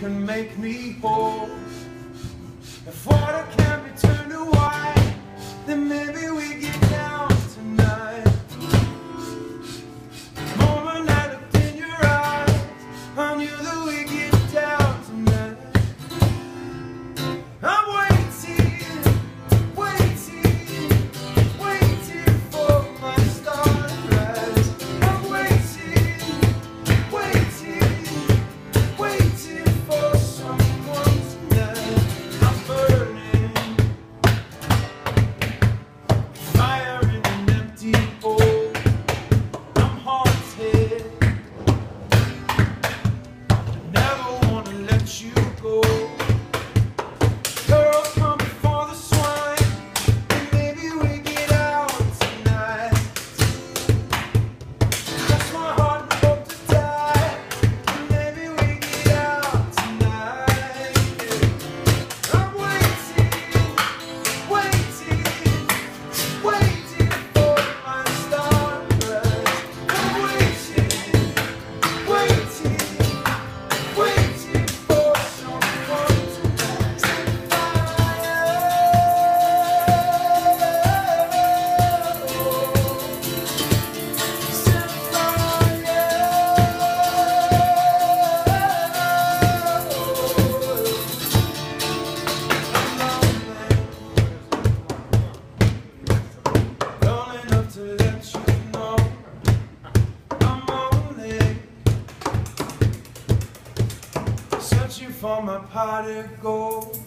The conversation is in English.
can make me whole. If water can't be turned to wine, then maybe we get down tonight. The moment I looked in your eyes, I knew that we you for my pot of gold.